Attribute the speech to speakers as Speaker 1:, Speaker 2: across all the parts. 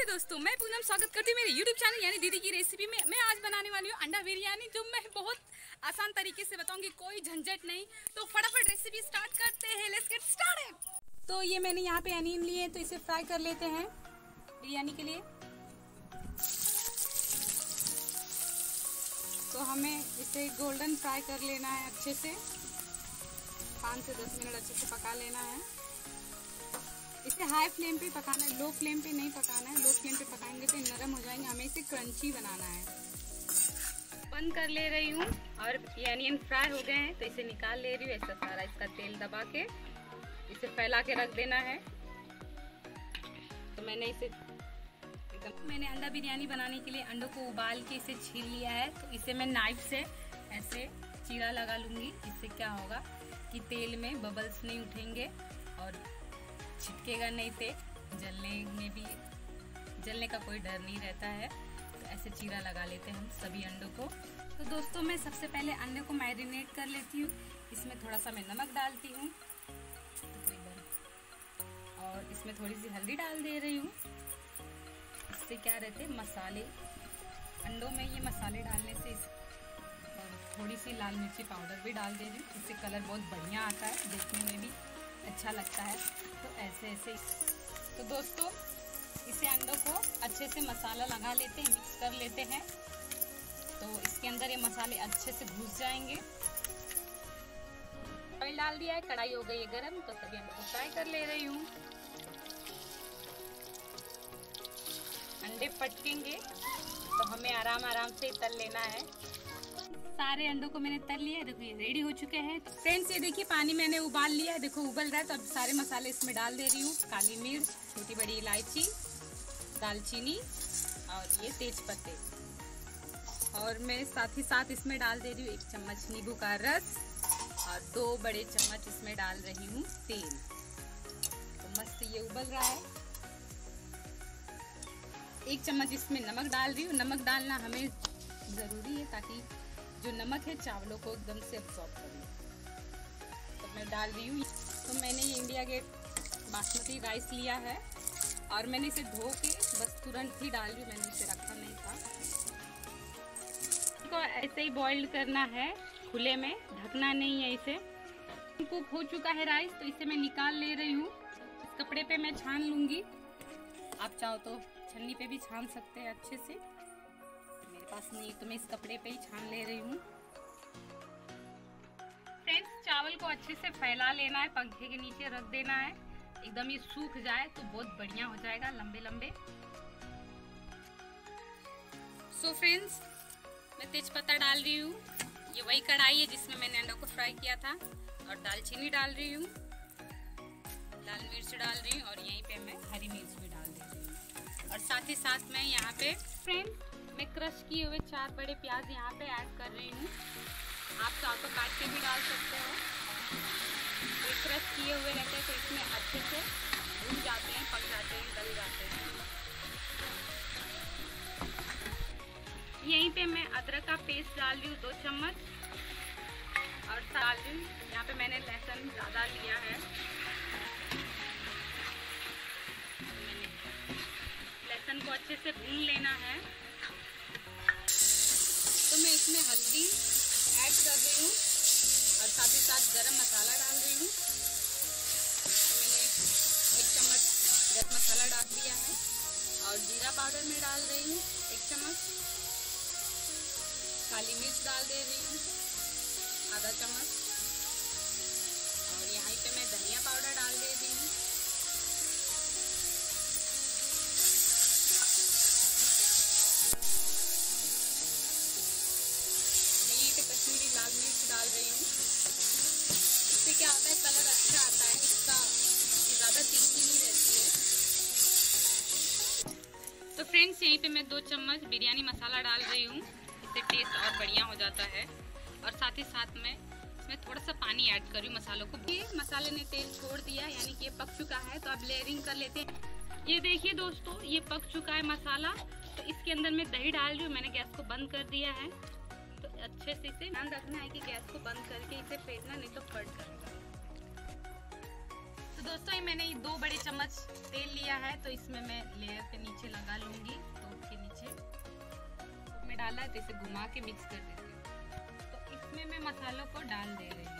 Speaker 1: नमस्ते दोस्तों, मैं पूनम स्वागत करती हूँ मेरे YouTube चैनल यानी दीदी की रेसिपी में। मैं आज बनाने वाली हूँ अंडा बिरयानी, जो मैं बहुत आसान तरीके से बताऊँगी, कोई झंझट नहीं। तो फटाफट रेसिपी स्टार्ट करते हैं लेट्स गेट स्टार्टेड तो ये मैंने यहाँ पे अनियन लिए तो इसे फ्राई कर लेते हैं बिरयानी के लिए। तो हमें इसे गोल्डन फ्राई कर लेना है अच्छे से। पाँच से दस मिनट अच्छे से पका लेना है। इसे हाई फ्लेम पे पकाना है लो फ्लेम पे नहीं पकाना है लो फ्लेम पे पकाएँगे तो नरम हो जाएँगे, हमें इसे क्रंची बनाना है। बंद कर ले रही हूँ और ये अनियन फ्राई हो गए हैं तो इसे निकाल ले रही हूँ, ऐसा सारा इसका तेल दबा के। इसे फैला के रख देना है। तो मैंने इसे मैंने अंडा बिरयानी बनाने के लिए अंडों को उबाल के इसे छील लिया है तो इसे मैं नाइफ से ऐसे चीरा लगा लूँगी इससे क्या होगा कि तेल में बबल्स नहीं उठेंगे। छिटकेगा नहीं थे जलने में भी, जलने का कोई डर नहीं रहता है। तो ऐसे चीरा लगा लेते हैं हम सभी अंडों को। तो दोस्तों, मैं सबसे पहले अंडे को मैरिनेट कर लेती हूँ। इसमें थोड़ा सा मैं नमक डालती हूँ। और इसमें थोड़ी सी हल्दी डाल दे रही हूँ। इससे क्या रहते मसाले। अंडों में ये मसाले डालने से थोड़ी सी लाल मिर्ची पाउडर भी डाल दे रही हूँ। इससे कलर बहुत बढ़िया आता है, देखने में भी। अच्छा लगता है। तो ऐसे ऐसे तो दोस्तों, इसे अंडों को अच्छे से मसाला लगा लेते हैं मिक्स कर लेते हैं। तो इसके अंदर ये मसाले अच्छे से घुस जाएँगे। ऑयल डाल दिया है, कढ़ाई हो गई है गर्म। तो सभी अंडों को फ्राई कर ले रही हूँ। अंडे पटकेंगे। तो हमें आराम आराम से तल लेना है। सारे अंडों को मैंने तल लिया है देखो ये रेडी हो चुके हैं। तो फ्रेंड्स ये देखिए, पानी मैंने उबाल लिया है। देखो, उबल रहा है तो अब सारे मसाले इसमें डाल दे रही हूँ। काली मिर्च, छोटी बड़ी इलायची, दालचीनी और ये तेज पत्ते। और मैं साथ ही साथ इसमें डाल दे रही हूँ एक चम्मच नींबू का रस और दो बड़े चम्मच इसमें डाल रही हूँ तेल। तो मस्त ये उबल रहा है। एक चम्मच इसमें नमक डाल रही हूँ। नमक डालना हमें ज़रूरी है ताकि जो नमक है, चावलों को एकदम से अब्सॉर्ब करें तो मैं डाल रही हूँ। तो मैंने ये इंडिया गेट बासमती राइस लिया है और मैंने इसे धो के बस तुरंत ही डाल दी मैंने इसे रखा नहीं था। इसको ऐसे ही बॉइल करना है, खुले में। ढकना नहीं है इसे। कुक हो चुका है राइस तो इसे मैं निकाल ले रही हूँ। कपड़े पे मैं छान लूँगी। आप चाहो तो छन्नी पे भी छान सकते हैं अच्छे से। पास नहीं तो मैं इस कपड़े पे ही छान ले रही हूँ। फ्रेंड्स चावल को अच्छे से फैला लेना है पंखे के नीचे रख देना है। एकदम ये सूख जाए तो बहुत बढ़िया हो जाएगा लंबे लंबे सो so फ्रेंड्स मैं तेजपत्ता डाल रही हूँ। ये वही कढ़ाई है जिसमें मैंने अंडा को फ्राई किया था और दालचीनी डाल रही हूँ। लाल मिर्च डाल रही हूँ और यहीं पे मैं हरी मिर्च भी डाल दे रही हूँ। और साथ ही साथ मैं यहाँ पे फ्रेंड्स मैं क्रश किए हुए चार बड़े प्याज यहाँ पे ऐड कर रही हूँ। आप चाहो तो काट के भी डाल सकते हो। ये क्रश किए हुए रहते हैं तो इसमें अच्छे से भून जाते हैं पक जाते हैं गल जाते हैं। यहीं पे मैं अदरक का पेस्ट डाल रही हूँ दो चम्मच। और डाल रही हूँ, यहाँ पे मैंने लहसुन ज़्यादा लिया है। लहसुन को अच्छे से भून लेना है। हल्दी ऐड कर रही हूँ और साथ ही साथ गरम मसाला डाल रही हूँ। तो मैंने एक चम्मच गरम मसाला डाल दिया है और जीरा पाउडर में डाल रही हूँ एक चम्मच। काली मिर्च डाल दे रही हूँ आधा चम्मच। और यहाँ पे मैं धनिया पाउडर डाल दे रही हूँ। फ्रेंड्स यहीं पे मैं दो चम्मच बिरयानी मसाला डाल रही हूँ। इससे टेस्ट और बढ़िया हो जाता है। और साथ ही साथ में इसमें थोड़ा सा पानी ऐड करी मसालों को। ये मसाले ने तेल छोड़ दिया, यानी कि ये पक चुका है तो अब लेयरिंग कर लेते हैं। ये देखिए दोस्तों, ये पक चुका है मसाला। तो इसके अंदर मैं दही डाल रही हूँ, मैंने गैस को बंद कर दिया है। तो अच्छे से इसे ध्यान रखना है कि गैस को बंद करके इसे फेंटना, नहीं तो फट जाएगा। तो दोस्तों ये मैंने दो बड़े चम्मच तेल लिया है तो इसमें मैं लेयर के नीचे लगा लूँगी टोप के नीचे तो मैं डाला है तो इसे घुमा के मिक्स कर देती हूँ। तो इसमें मैं मसालों को डाल दे रही हूँ।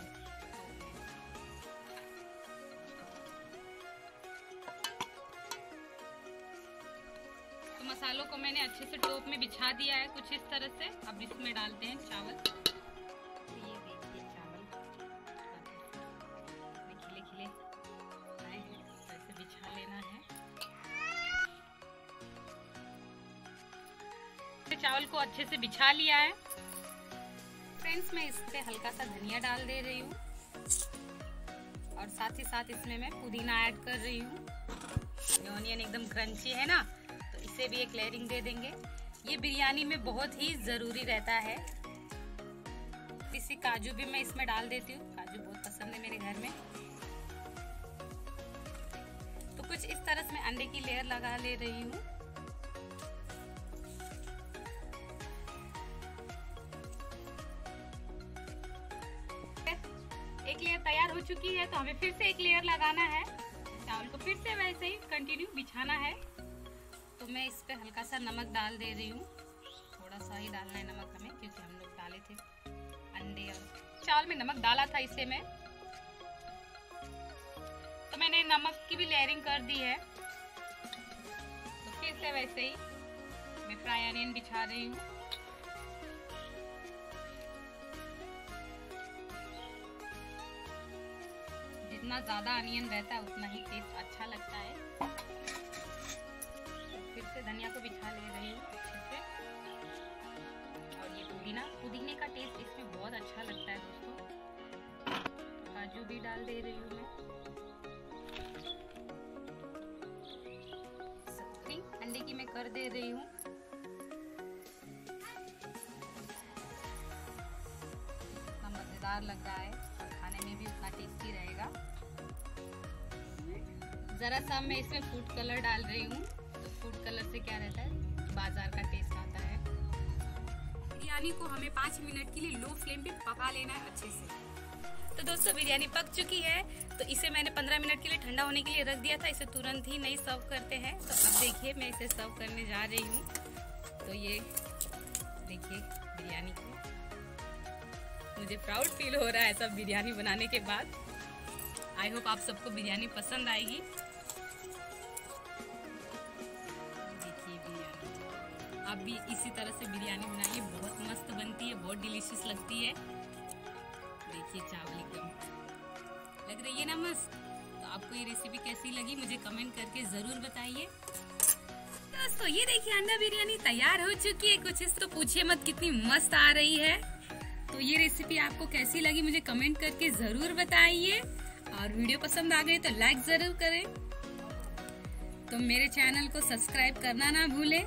Speaker 1: तो मसालों को मैंने अच्छे से टोप में बिछा दिया है, कुछ इस तरह से। अब इसमें डालते हैं चावल। चावल को अच्छे से बिछा लिया है। फ्रेंड्स मैं इस पे हल्का सा धनिया डाल दे रही हूँ। और साथ ही साथ इसमें मैं पुदीना ऐड कर रही हूँ। ऑनियन एकदम क्रंची है ना तो इसे भी एक लेयरिंग दे देंगे। ये बिरयानी में बहुत ही ज़रूरी रहता है। इसी काजू भी मैं इसमें डाल देती हूँ। काजू बहुत पसंद है मेरे घर में। तो कुछ इस तरह से मैं अंडे की लेयर लगा ले रही हूँ। चुकी है तो हमें फिर से एक लेयर लगाना है। चावल को फिर से वैसे ही कंटिन्यू बिछाना है। तो मैं इस पर हल्का सा नमक डाल दे रही हूँ। थोड़ा सा ही डालना है नमक हमें, क्योंकि हम लोग डाले थे अंडे और चावल में नमक डाला था इसे मैं। तो मैंने नमक की भी लेयरिंग कर दी है। तो फिर से वैसे ही मैं फ्राई अनियन बिछा रही हूँ। जितना ज़्यादा अनियन रहता है, उतना ही टेस्ट अच्छा लगता है। फिर से धनिया को बिछा ले रही हूँ और ये पुदीना। पुदीने का टेस्ट इसमें बहुत अच्छा लगता है दोस्तों। काजू भी डाल दे रही हूँ मैं। अंडे की मैं कर दे रही हूँ। मज़ेदार लग रहा है। में भी उतना टेस्टी रहेगा। ज़रा सा मैं इसमें फ़ूड कलर डाल रही हूँ। तो फ़ूड कलर से क्या रहता है? बाज़ार का टेस्ट आता है। बिरयानी को हमें पाँच मिनट के लिए लो फ्लेम पे पका लेना है अच्छे से। तो दोस्तों, बिरयानी पक चुकी है। तो इसे मैंने 15 मिनट के लिए ठंडा होने के लिए रख दिया था। इसे तुरंत ही नहीं सर्व करते हैं। तो अब देखिए, मैं इसे सर्व करने जा रही हूँ। तो ये देखिए, बिरयानी को। मुझे प्राउड फील हो रहा है सब बिरयानी बनाने के बाद। आई होप आप सबको बिरयानी पसंद आएगी। आप भी इसी तरह से बिरयानी बनाइए, बहुत मस्त बनती है, बहुत डिलीशियस लगती है। देखिए चावल एकदम। लग रही है ना मस्त? तो आपको ये रेसिपी कैसी लगी मुझे कमेंट करके ज़रूर बताइए। दोस्तों, ये देखिए अंडा बिरयानी तैयार हो चुकी है। कुछ इस तो पूछिए मत, कितनी मस्त आ रही है। तो ये रेसिपी आपको कैसी लगी मुझे कमेंट करके ज़रूर बताइए। और वीडियो पसंद आ गए तो लाइक ज़रूर करें। तो मेरे चैनल को सब्सक्राइब करना ना भूलें।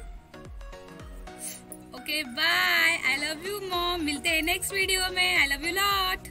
Speaker 1: Okay bye I love you mom मिलते हैं नेक्स्ट वीडियो में. आई लव यू लॉट